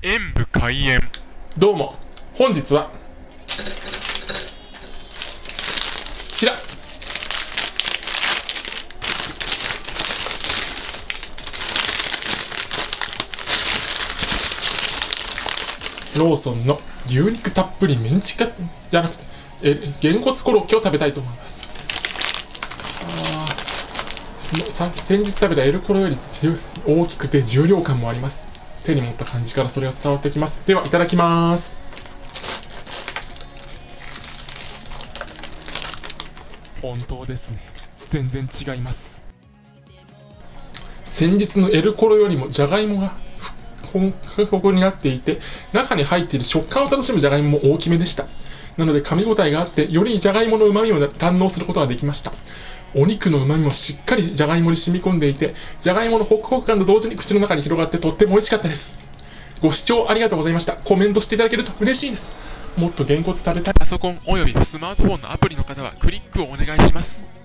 演武開演。どうも。本日はこちらローソンの牛肉たっぷりメンチカじゃなくてえげんこつコロッケを食べたいと思います。先日食べたエルコロより大きくて重量感もあります。手に持った感じからそれが伝わってきます。ではいただきます。本当ですね。全然違います。先日のエルコロよりもじゃがいもが本格になっていて中に入っている食感を楽しむじゃがいもも大きめでした。なので噛み応えがあってよりじゃがいもの旨味を堪能することができましたお肉の旨味もしっかりじゃがいもに染み込んでいてじゃがいものホクホク感と同時に口の中に広がってとっても美味しかったです。ご視聴ありがとうございました。コメントしていただけると嬉しいです。もっとげんこつ食べたい。パソコンおよびスマートフォンのアプリの方はクリックをお願いします。